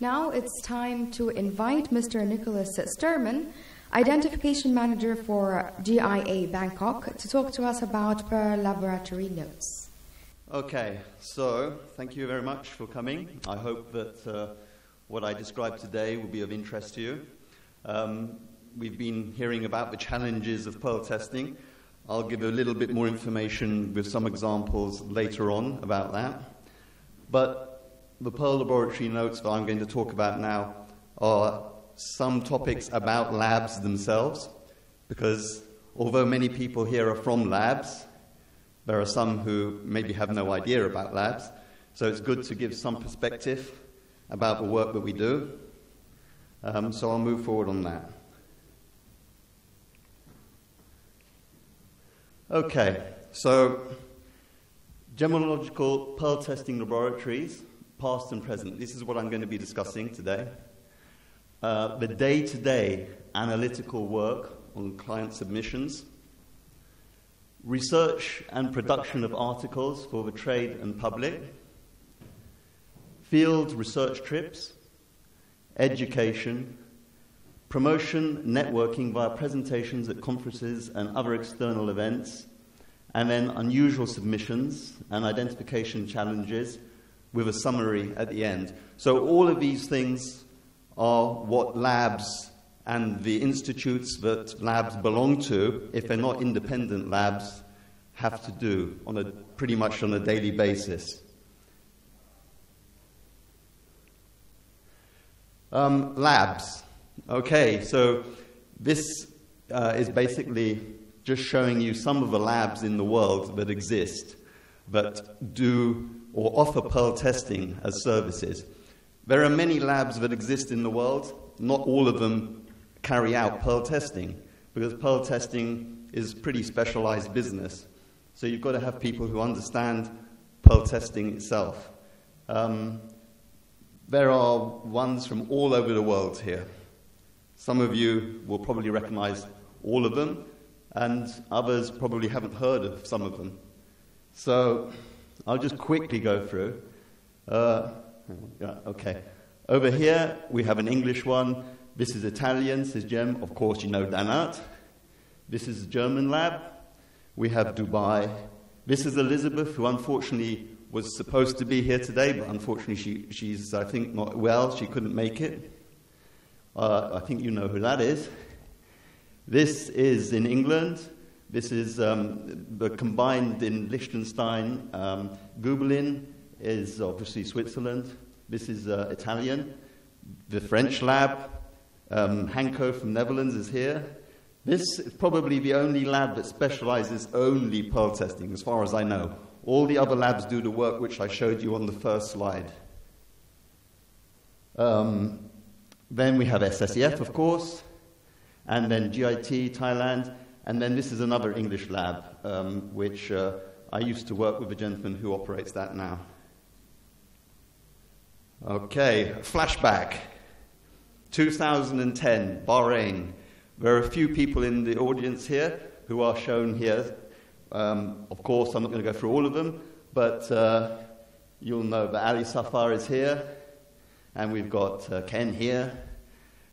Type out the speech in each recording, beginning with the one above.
Now it's time to invite Mr. Nicholas Sturman, Identification Manager for GIA Bangkok, to talk to us about pearl laboratory notes. Okay, so thank you very much for coming. I hope that uh, what I described today will be of interest to you. Um, we've been hearing about the challenges of pearl testing. I'll give a little bit more information with some examples later on about that. But the Pearl Laboratory notes that I'm going to talk about now are some topics about labs themselves, because although many people here are from labs, there are some who maybe have no idea about labs, so it's good to give some perspective about the work that we do. Um, so I'll move forward on that. Okay, so gemological pearl testing laboratories past and present. This is what I'm going to be discussing today. Uh, the day to day analytical work on client submissions, research and production of articles for the trade and public, field research trips, education, promotion, networking via presentations at conferences and other external events, and then unusual submissions and identification challenges with a summary at the end. So, all of these things are what labs and the institutes that labs belong to, if they're not independent labs, have to do on a pretty much on a daily basis. Um, labs. Okay, so this uh, is basically just showing you some of the labs in the world that exist that do or offer pearl testing as services. There are many labs that exist in the world. Not all of them carry out pearl testing because pearl testing is pretty specialized business. So you've got to have people who understand pearl testing itself. Um, there are ones from all over the world here. Some of you will probably recognize all of them, and others probably haven't heard of some of them. So I'll just quickly go through. Uh, yeah, okay. Over here, we have an English one. This is Italian, CISGEM. Of course, you know Danat. This is a German lab. We have Dubai. This is Elizabeth, who unfortunately was supposed to be here today, but unfortunately she, she's, I think, not well. She couldn't make it. Uh, I think you know who that is. This is in England. This is um, the combined in Liechtenstein. Um, Gubelin is obviously Switzerland. This is uh, Italian. The French lab, um, Hanko from Netherlands is here. This is probably the only lab that specializes only pearl testing, as far as I know. All the other labs do the work which I showed you on the first slide. Um, then we have SSEF, of course, and then GIT, Thailand, and then this is another English lab, um, which uh, I used to work with a gentleman who operates that now. Okay, flashback. 2010, Bahrain. There are a few people in the audience here who are shown here. Um, of course, I'm not going to go through all of them, but uh, you'll know that Ali Safar is here, and we've got uh, Ken here,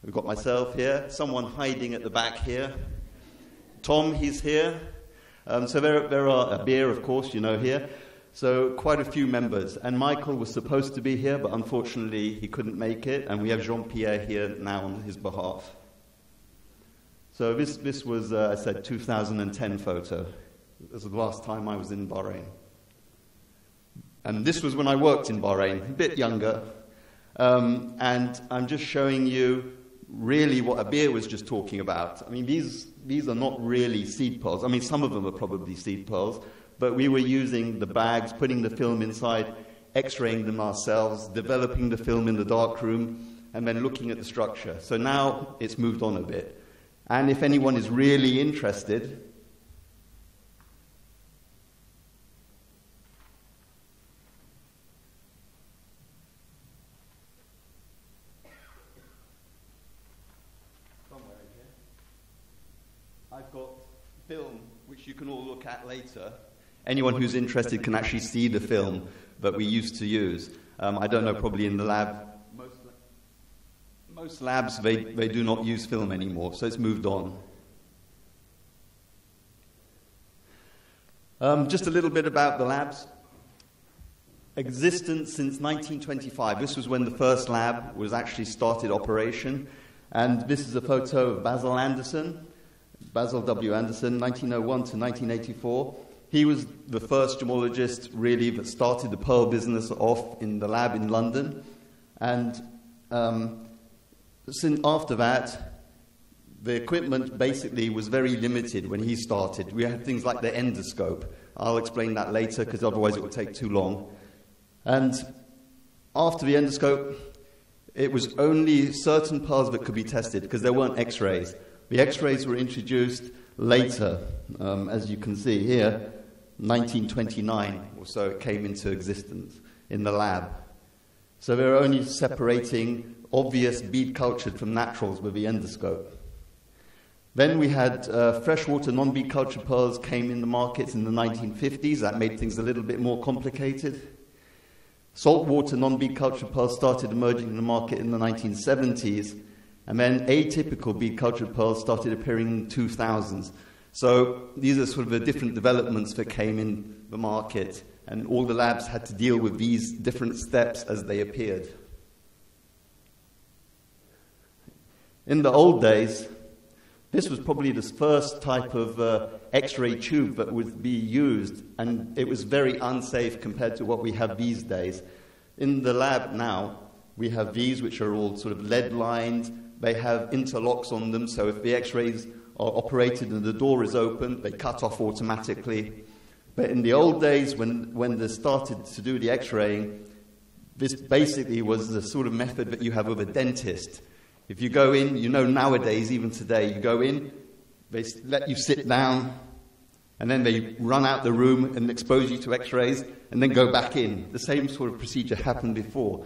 we've got myself here, someone hiding at the back here. Tom, he's here. Um, so there, there are Abir, of course, you know, here. So quite a few members. And Michael was supposed to be here, but unfortunately he couldn't make it. And we have Jean Pierre here now on his behalf. So this, this was, uh, I said, 2010 photo. This was the last time I was in Bahrain. And this was when I worked in Bahrain, a bit younger. Um, and I'm just showing you really what Abir was just talking about. I mean, these, these are not really seed pearls. I mean, some of them are probably seed pearls, but we were using the bags, putting the film inside, x-raying them ourselves, developing the film in the dark room, and then looking at the structure. So now it's moved on a bit. And if anyone is really interested, can all look at later. Anyone who's interested can actually see the film that we used to use. Um, I don't know, probably in the lab. Most, Most labs, they, they do not use film anymore, so it's moved on. Um, just a little bit about the labs. Existence since 1925. This was when the first lab was actually started operation. And this is a photo of Basil Anderson, Basil W. Anderson, 1901 to 1984. He was the first gemologist, really, that started the pearl business off in the lab in London. And um, since after that, the equipment basically was very limited when he started. We had things like the endoscope. I'll explain that later because otherwise it would take too long. And after the endoscope, it was only certain pearls that could be tested because there weren't x rays. The x rays were introduced later, um, as you can see here, 1929 or so it came into existence in the lab. So they were only separating obvious bead cultured from naturals with the endoscope. Then we had uh, freshwater non bead cultured pearls came in the markets in the 1950s. That made things a little bit more complicated. Saltwater non-bead cultured pearls started emerging in the market in the 1970s, and then atypical bead cultured pearls started appearing in 2000s. So these are sort of the different developments that came in the market, and all the labs had to deal with these different steps as they appeared. In the old days, this was probably the first type of uh, X ray tube that would be used, and it was very unsafe compared to what we have these days. In the lab now, we have these which are all sort of lead lined, they have interlocks on them, so if the X rays are operated and the door is open, they cut off automatically. But in the old days, when, when they started to do the X raying, this basically was the sort of method that you have with a dentist. If you go in, you know nowadays, even today, you go in, they let you sit down, and then they run out the room and expose you to x rays, and then go back in. The same sort of procedure happened before.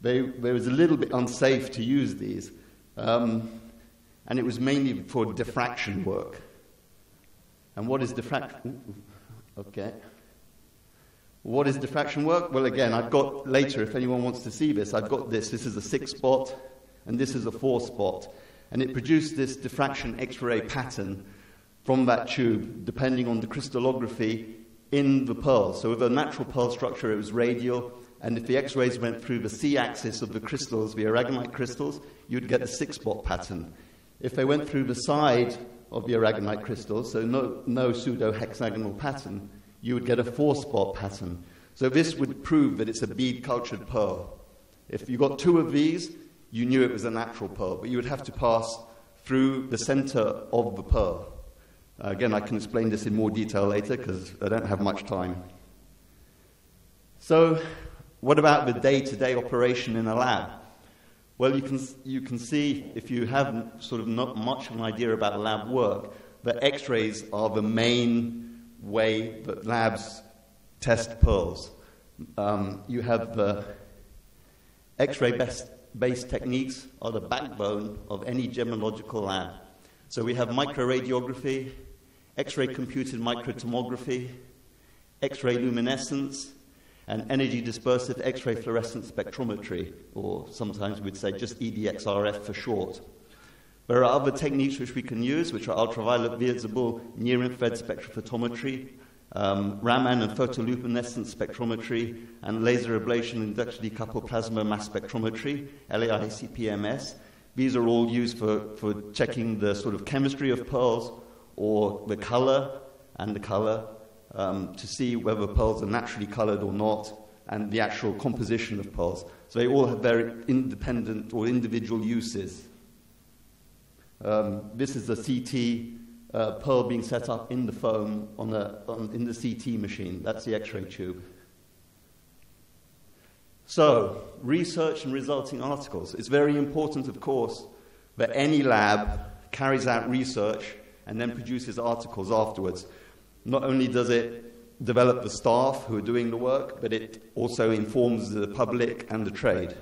They, was a little bit unsafe to use these, um, and it was mainly for diffraction work. And what is diffraction? Okay. What is diffraction work? Well, again, I've got later, if anyone wants to see this, I've got this. This is a six spot and this is a four spot. And it produced this diffraction X ray pattern from that tube, depending on the crystallography in the pearl. So, with a natural pearl structure, it was radial, and if the X rays went through the C axis of the crystals, the aragonite crystals, you'd get the six spot pattern. If they went through the side of the aragonite crystals, so no, no pseudo hexagonal pattern, you would get a four spot pattern. So, this would prove that it's a bead cultured pearl. If you got two of these, you knew it was a natural pearl, but you would have to pass through the center of the pearl. Again, I can explain this in more detail later because I don't have much time. So, what about the day to day operation in a lab? Well, you can, you can see, if you have sort of not much of an idea about lab work, that x rays are the main way that labs test pearls. Um, you have the x ray best based techniques are the backbone of any gemological lab. So we have microradiography, X ray computed microtomography, X ray luminescence, and energy dispersive X ray fluorescence spectrometry, or sometimes we'd say just EDXRF for short. There are other techniques which we can use, which are ultraviolet visible near infrared spectrophotometry, um, Raman and photoluminescence spectrometry, and laser ablation inductively coupled plasma mass spectrometry, LAICPMS. These are all used for, for checking the sort of chemistry of pearls or the color and the color um, to see whether pearls are naturally colored or not and the actual composition of pearls. So they all have very independent or individual uses. Um, this is a CT uh, pearl being set up in the foam on the, on, in the CT machine. That's the X ray tube. So, research and resulting articles. It's very important, of course, that any lab carries out research and then produces articles afterwards. Not only does it develop the staff who are doing the work, but it also informs the public and the trade.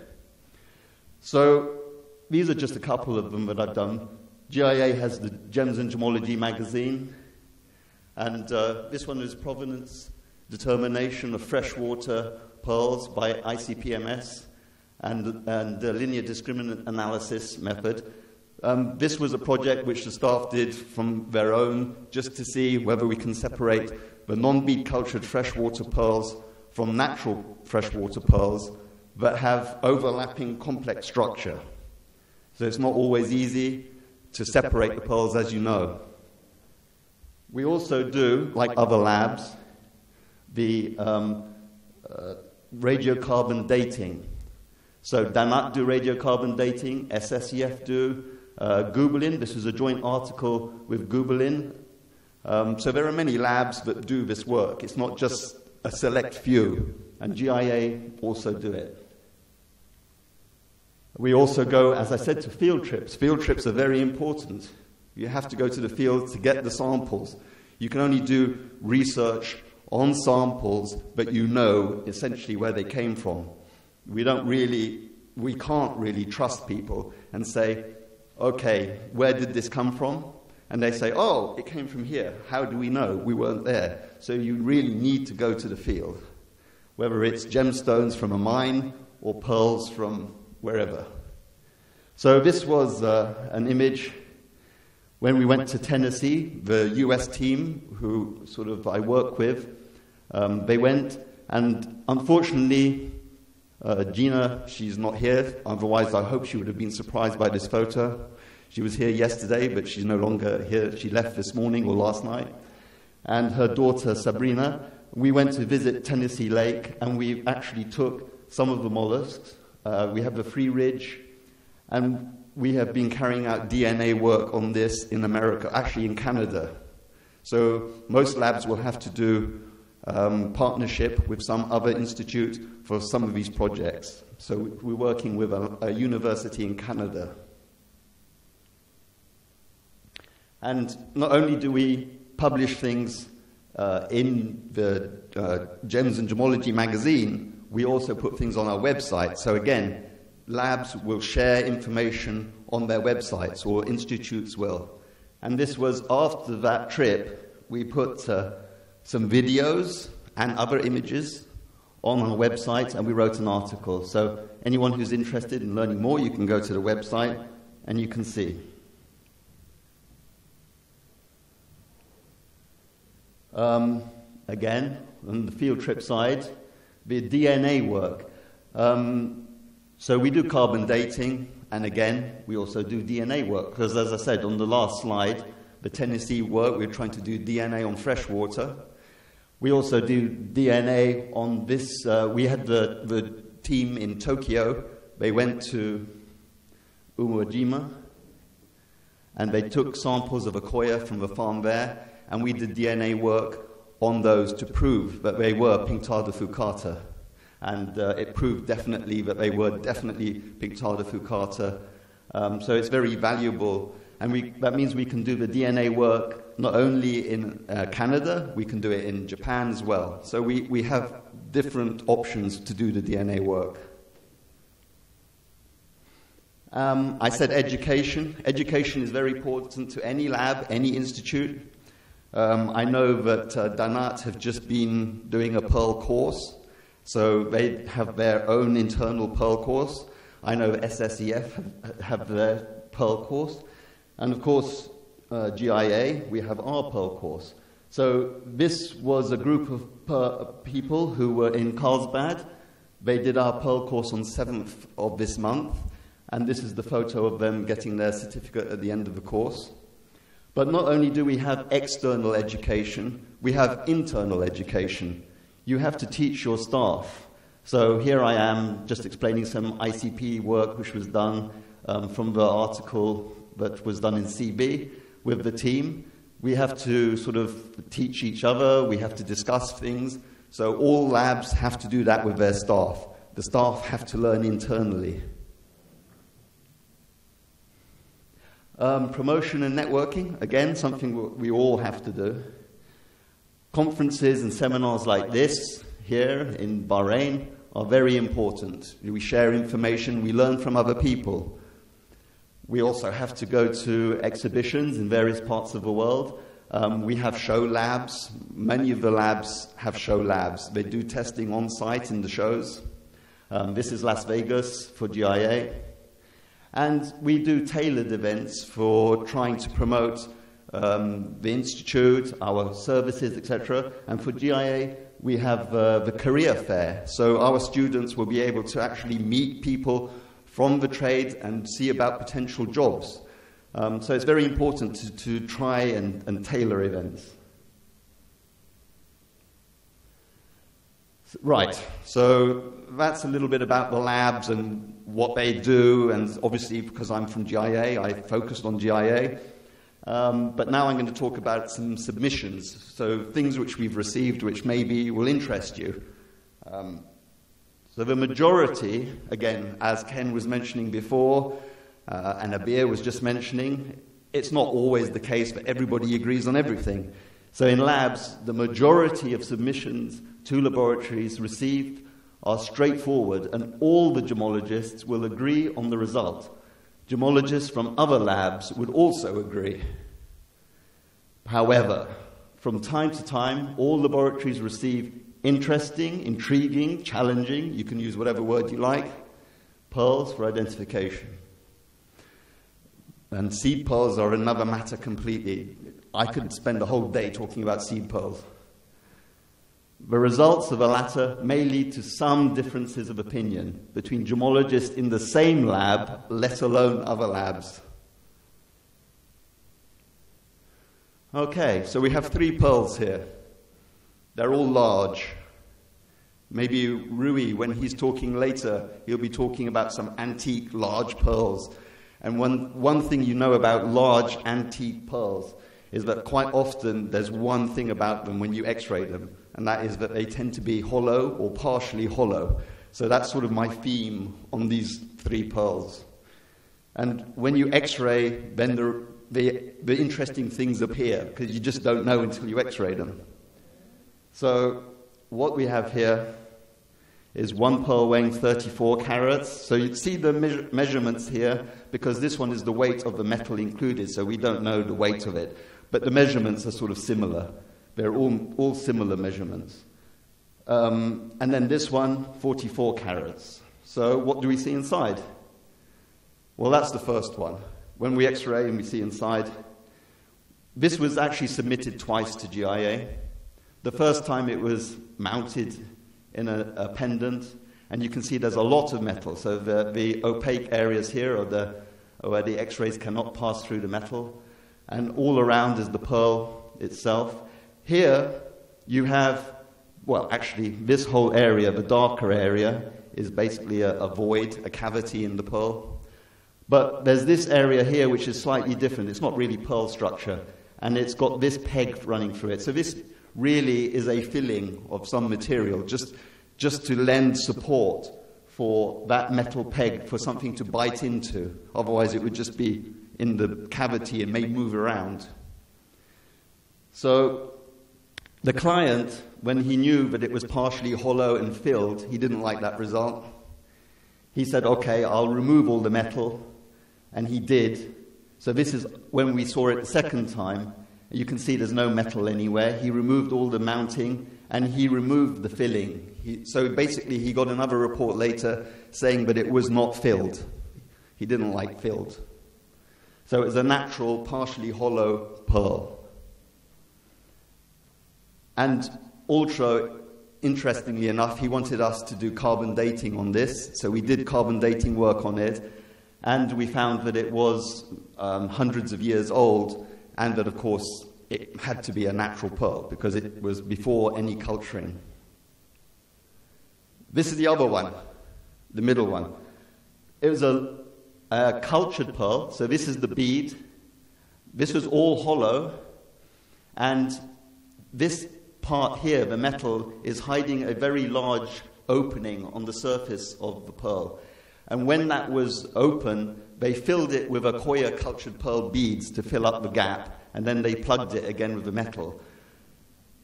So, these are just a couple of them that I've done. GIA has the Gems and Gemology magazine, and uh, this one is provenance determination of freshwater pearls by ICPMS. and, and the linear discriminant analysis method. Um, this was a project which the staff did from their own just to see whether we can separate the non bead cultured freshwater pearls from natural freshwater pearls that have overlapping complex structure. So it's not always easy to separate the pearls, as you know. We also do, like other labs, the um, uh, radiocarbon dating. So Danat do radiocarbon dating, SSEF do, uh, Gubelin, this is a joint article with Gubelin. Um, so there are many labs that do this work. It's not just a select few, and GIA also do it. We also go, as I said, to field trips. Field trips are very important. You have to go to the field to get the samples. You can only do research on samples, but you know essentially where they came from. We don't really, we can't really trust people and say, okay, where did this come from? And they say, oh, it came from here. How do we know? We weren't there. So you really need to go to the field, whether it's gemstones from a mine or pearls from wherever. So this was uh, an image when we went to Tennessee, the US team, who sort of I work with, um, they went, and unfortunately, uh, Gina, she's not here. Otherwise, I hope she would have been surprised by this photo. She was here yesterday, but she's no longer here. She left this morning or last night. And her daughter, Sabrina, we went to visit Tennessee Lake, and we actually took some of the mollusks. Uh, we have the free ridge, and we have been carrying out DNA work on this in America, actually in Canada. So most labs will have to do um, partnership with some other institute for some of these projects. So we're working with a, a university in Canada. And not only do we publish things uh, in the uh, Gems and Gemology magazine, we also put things on our website. So again, labs will share information on their websites, or institutes will. And this was after that trip, we put uh, some videos and other images on our website, and we wrote an article. So, anyone who's interested in learning more, you can go to the website and you can see. Um, again, on the field trip side, the DNA work. Um, so we do carbon dating, and again, we also do DNA work, because as I said on the last slide, the Tennessee work, we're trying to do DNA on freshwater. We also do DNA on this. Uh, we had the, the team in Tokyo, they went to Uwajima, and they took samples of Akoya from the farm there, and we did DNA work on those to prove that they were Pinctada fucata and uh, it proved definitely that they were definitely Pinctada fucata. Um, so it's very valuable, and we, that means we can do the DNA work not only in uh, Canada, we can do it in Japan as well. So we, we have different options to do the DNA work. Um, I said education. Education is very important to any lab, any institute. Um, I know that uh, Danat have just been doing a Pearl course. So they have their own internal Pearl course. I know SSEF have, have their Pearl course. And of course, uh, GIA, we have our Pearl course. So this was a group of people who were in Carlsbad. They did our Pearl course on 7th of this month. And this is the photo of them getting their certificate at the end of the course. But not only do we have external education, we have internal education you have to teach your staff. So here I am just explaining some ICP work which was done um, from the article that was done in CB with the team. We have to sort of teach each other, we have to discuss things. So all labs have to do that with their staff. The staff have to learn internally. Um, promotion and networking, again, something we all have to do. Conferences and seminars like this here in Bahrain are very important. We share information, we learn from other people. We also have to go to exhibitions in various parts of the world. Um, we have show labs. Many of the labs have show labs. They do testing on site in the shows. Um, this is Las Vegas for GIA. And we do tailored events for trying to promote um, the Institute, our services, etc. And for GIA, we have uh, the career fair. So our students will be able to actually meet people from the trade and see about potential jobs. Um, so it's very important to, to try and, and tailor events. Right, so that's a little bit about the labs and what they do, and obviously, because I'm from GIA, I focused on GIA. Um, but now I'm going to talk about some submissions, so things which we've received which maybe will interest you. Um, so the majority, again, as Ken was mentioning before, uh, and Abir was just mentioning, it's not always the case that everybody agrees on everything. So in labs, the majority of submissions to laboratories received are straightforward, and all the gemologists will agree on the result. Gemologists from other labs would also agree. However, from time to time, all laboratories receive interesting, intriguing, challenging, you can use whatever word you like, pearls for identification. And seed pearls are another matter completely. I could spend a whole day talking about seed pearls. The results of the latter may lead to some differences of opinion between gemologists in the same lab, let alone other labs. Okay, so we have three pearls here. They're all large. Maybe Rui, when he's talking later, he'll be talking about some antique large pearls. And one, one thing you know about large antique pearls is that quite often there's one thing about them when you x ray them, and that is that they tend to be hollow or partially hollow. So that's sort of my theme on these three pearls. And when you x ray, then the, the, the interesting things appear because you just don't know until you x ray them. So what we have here is one pearl weighing 34 carats. So you see the me- measurements here because this one is the weight of the metal included, so we don't know the weight of it. But the measurements are sort of similar. They're all, all similar measurements. Um, and then this one, 44 carats. So what do we see inside? Well, that's the first one. When we x ray and we see inside, this was actually submitted twice to GIA. The first time it was mounted in a, a pendant, and you can see there's a lot of metal. So the, the opaque areas here are the, where the x rays cannot pass through the metal and all around is the pearl itself. Here you have, well, actually, this whole area, the darker area, is basically a, a void, a cavity in the pearl. But there's this area here which is slightly different. It's not really pearl structure, and it's got this peg running through it. So this really is a filling of some material, just, just to lend support for that metal peg for something to bite into. Otherwise, it would just be in the cavity and may move around. So the client, when he knew that it was partially hollow and filled, he didn't like that result. He said, Okay, I'll remove all the metal. And he did. So this is when we saw it the second time. You can see there's no metal anywhere. He removed all the mounting and he removed the filling. He, so basically, he got another report later saying that it was not filled. He didn't like filled. So it's a natural, partially hollow pearl. And also, interestingly enough, he wanted us to do carbon dating on this. So we did carbon dating work on it. And we found that it was um, hundreds of years old, and that, of course, it had to be a natural pearl because it was before any culturing. This is the other one, the middle one. It was a a cultured pearl. So this is the bead. This was all hollow. And this part here, the metal, is hiding a very large opening on the surface of the pearl. And when that was open, they filled it with Akoya cultured pearl beads to fill up the gap, and then they plugged it again with the metal.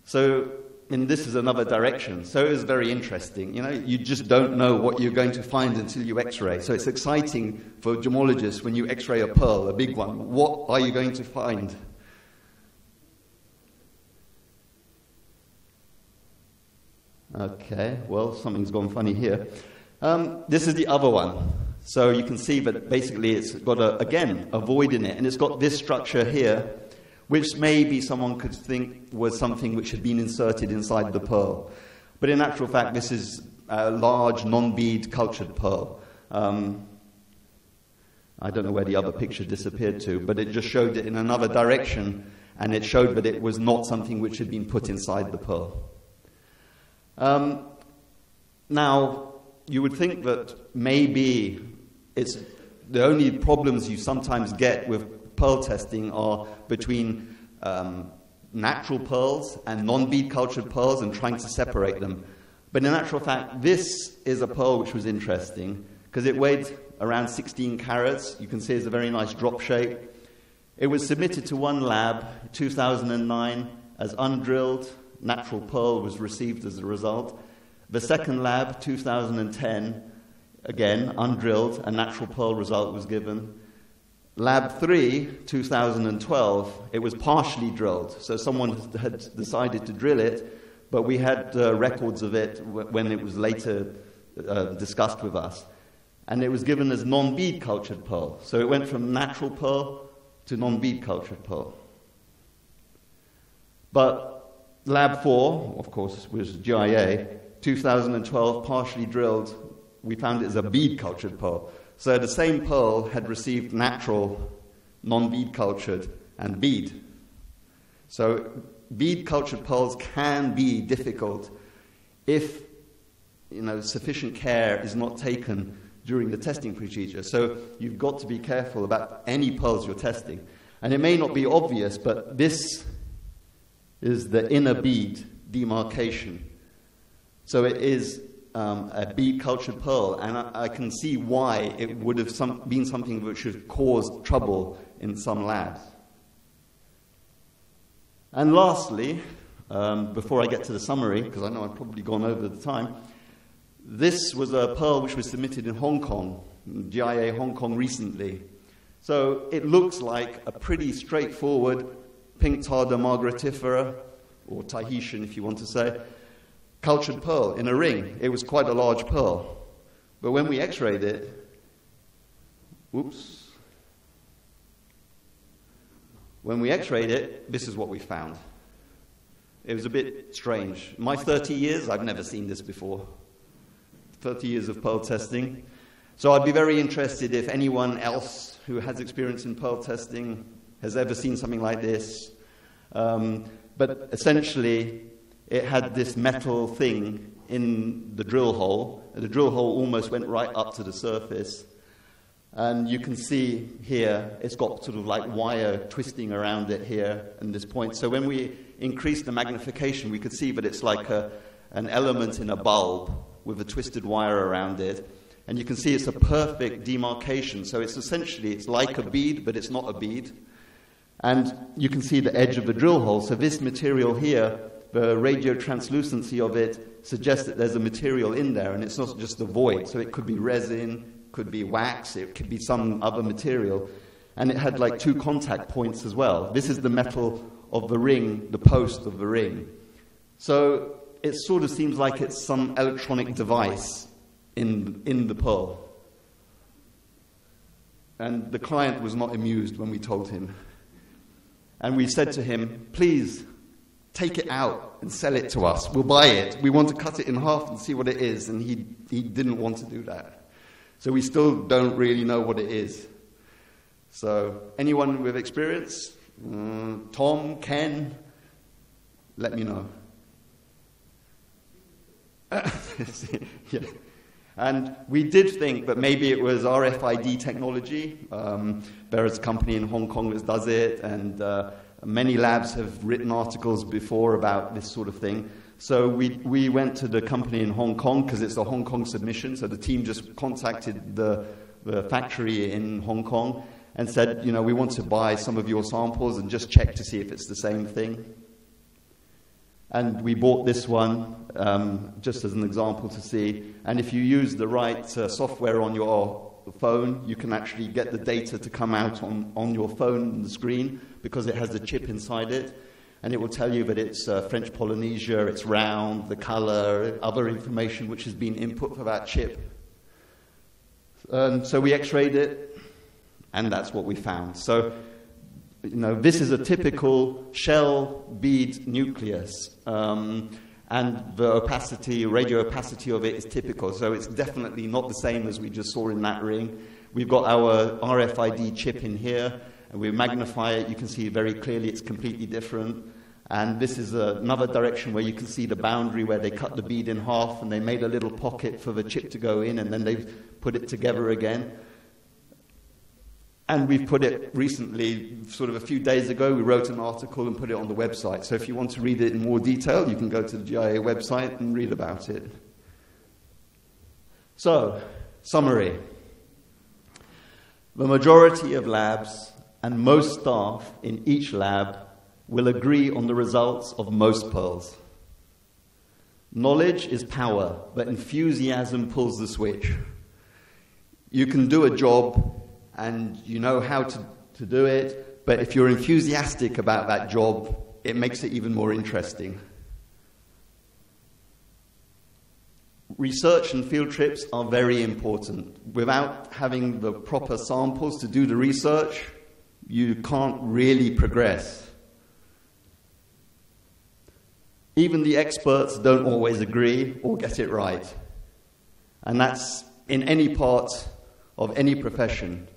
So and this is another direction. So it was very interesting. You know, you just don't know what you're going to find until you X-ray. So it's exciting for gemologists when you X-ray a pearl, a big one. What are you going to find? Okay, well, something's gone funny here. Um, this is the other one. So you can see that basically it's got, a, again, a void in it, and it's got this structure here, which maybe someone could think was something which had been inserted inside the pearl. But in actual fact, this is a large non bead cultured pearl. Um, I don't know where the other picture disappeared to, but it just showed it in another direction, and it showed that it was not something which had been put inside the pearl. Um, now, you would think that maybe it's the only problems you sometimes get with pearl testing are between um, natural pearls and non bead cultured pearls and trying to separate them. But in actual fact, this is a pearl which was interesting because it weighed around 16 carats. You can see it's a very nice drop shape. It was submitted to one lab, 2009, as undrilled. Natural pearl was received as a result. The second lab, 2010, again, undrilled, a natural pearl result was given. Lab 3, 2012, it was partially drilled. So someone had decided to drill it, but we had uh, records of it when it was later uh, discussed with us. And it was given as non bead cultured pearl. So it went from natural pearl to non bead cultured pearl. But Lab 4, of course, was GIA, 2012, partially drilled, we found it as a bead cultured pearl. So the same pearl had received natural, non bead cultured, and bead. So bead cultured pearls can be difficult if you know, sufficient care is not taken during the testing procedure. So you've got to be careful about any pearls you're testing. And it may not be obvious, but this is the inner bead demarcation. So it is um, a bead cultured pearl, and I, I, can see why it would have some, been something which would cause trouble in some labs. And lastly, um, before I get to the summary, because I know I've probably gone over the time, this was a pearl which was submitted in Hong Kong, GIA Hong Kong recently. So it looks like a pretty straightforward Pinctada margaritifera, or Tahitian if you want to say, cultured pearl in a ring. It was quite a large pearl. But when we x rayed it, whoops. When we x rayed it, this is what we found. It was a bit strange. My 30 years, I've never seen this before. 30 years of pearl testing. So I'd be very interested if anyone else who has experience in pearl testing has ever seen something like this. Um, but essentially, it had this metal thing in the drill hole. The drill hole almost went right up to the surface. And you can see here, it's got sort of like wire twisting around it here and this point. So when we increased the magnification, we could see that it's like a, an element in a bulb with a twisted wire around it. And you can see it's a perfect demarcation. So it's essentially, it's like a bead, but it's not a bead. And you can see the edge of the drill hole. So this material here the radio translucency of it suggests that there's a material in there and it's not just a void. So it could be resin, could be wax, it could be some other material. And it had like two contact points as well. This is the metal of the ring, the post of the ring. So it sort of seems like it's some electronic device in, in the pearl. And the client was not amused when we told him. And we said to him, please take it out and sell it to us. We'll buy it. We want to cut it in half and see what it is. And he, he didn't want to do that. So we still don't really know what it is. So, anyone with experience? Mm, Tom, Ken, let me know. yeah. And we did think that maybe it was RFID technology. Um, there is a company in Hong Kong that does it, and uh, Many labs have written articles before about this sort of thing. So we, we went to the company in Hong Kong because it's a Hong Kong submission. So the team just contacted the, the factory in Hong Kong and said, you know, we want to buy some of your samples and just check to see if it's the same thing. And we bought this one um, just as an example to see. And if you use the right uh, software on your phone, you can actually get the data to come out on, on your phone on the screen because it has a chip inside it. And it will tell you that it's uh, French Polynesia, it's round, the color, other information which has been input for that chip And so we x-rayed it, and that's what we found. So, you know, this is a typical shell bead nucleus. Um, and the opacity, radio opacity of it is typical. So it's definitely not the same as we just saw in that ring. We've got our RFID chip in here, and we magnify it. You can see very clearly it's completely different. And this is another direction where you can see the boundary where they cut the bead in half and they made a little pocket for the chip to go in, and then they've put it together again. And we've put it recently, sort of a few days ago, we wrote an article and put it on the website. So if you want to read it in more detail, you can go to the GIA website and read about it. So, summary. The majority of labs and most staff in each lab will agree on the results of most pearls. Knowledge is power, but enthusiasm pulls the switch. You can do a job and you know how to, to do it, but if you're enthusiastic about that job, it makes it even more interesting. Research and field trips are very important. Without having the proper samples to do the research, you can't really progress. Even the experts don't always agree or get it right. And that's in any part of any profession.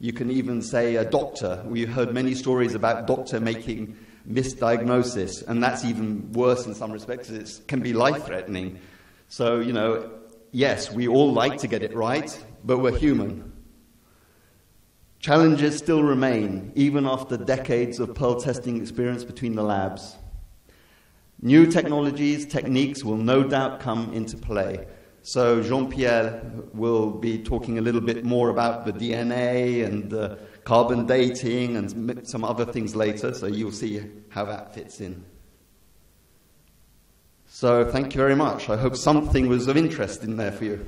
You can even say a doctor. We've heard many stories about doctor making misdiagnosis, and that's even worse in some respects. It can be life threatening. So, you know, yes, we all like to get it right, but we're human. Challenges still remain, even after decades of pearl testing experience between the labs. New technologies, techniques will no doubt come into play. So Jean Pierre will be talking a little bit more about the DNA and the carbon dating and some other things later, so you'll see how that fits in. So thank you very much. I hope something was of interest in there for you.